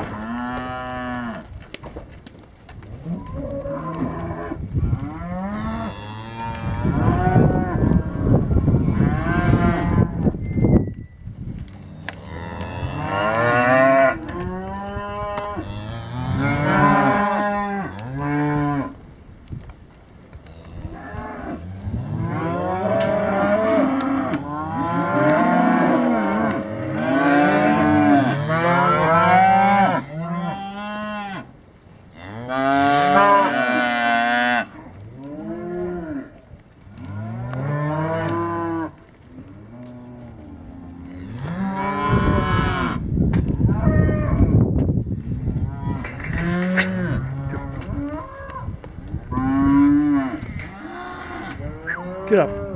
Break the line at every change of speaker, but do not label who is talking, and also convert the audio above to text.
아, 아. 아. 아.
Get up.